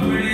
pretty